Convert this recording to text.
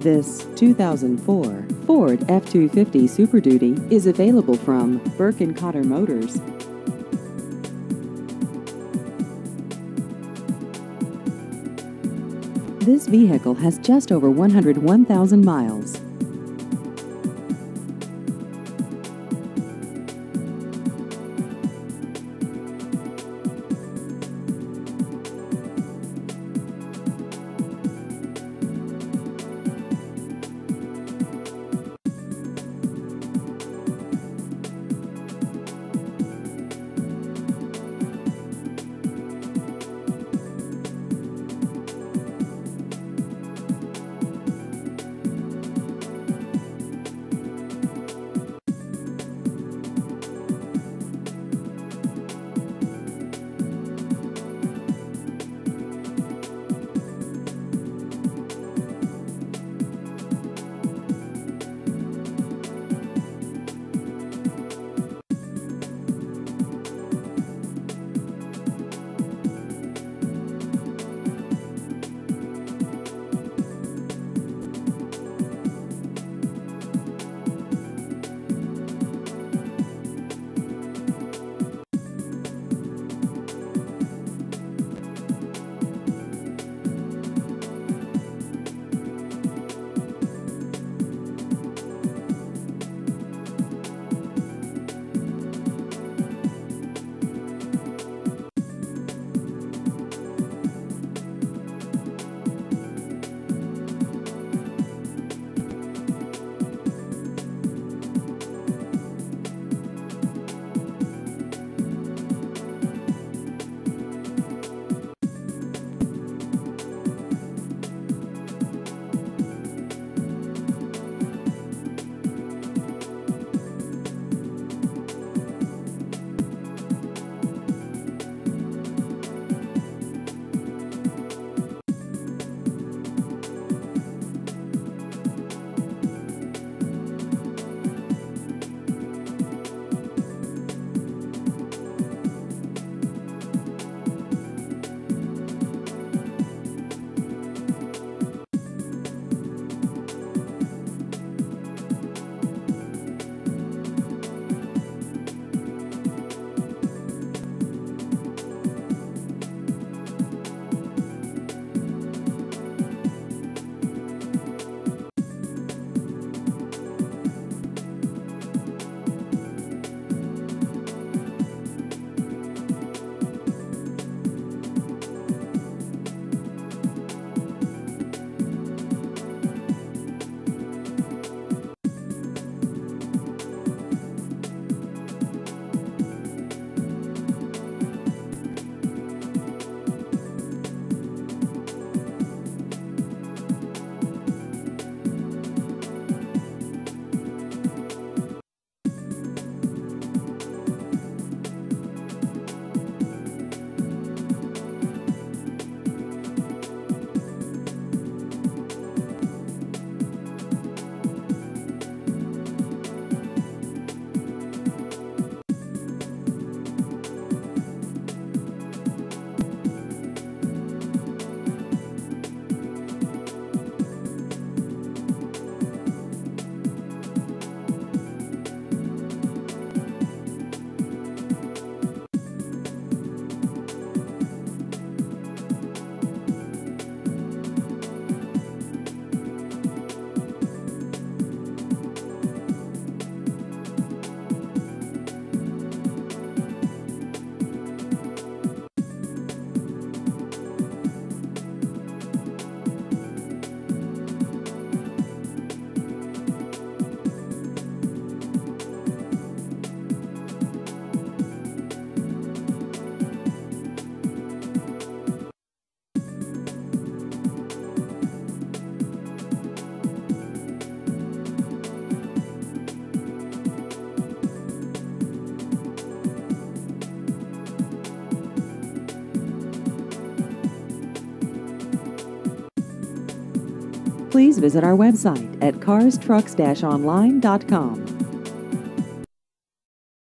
This 2004 Ford F-250 Super Duty is available from Berkenkotter Motors. This vehicle has just over 101,000 miles. Please visit our website at carstrucks-online.com.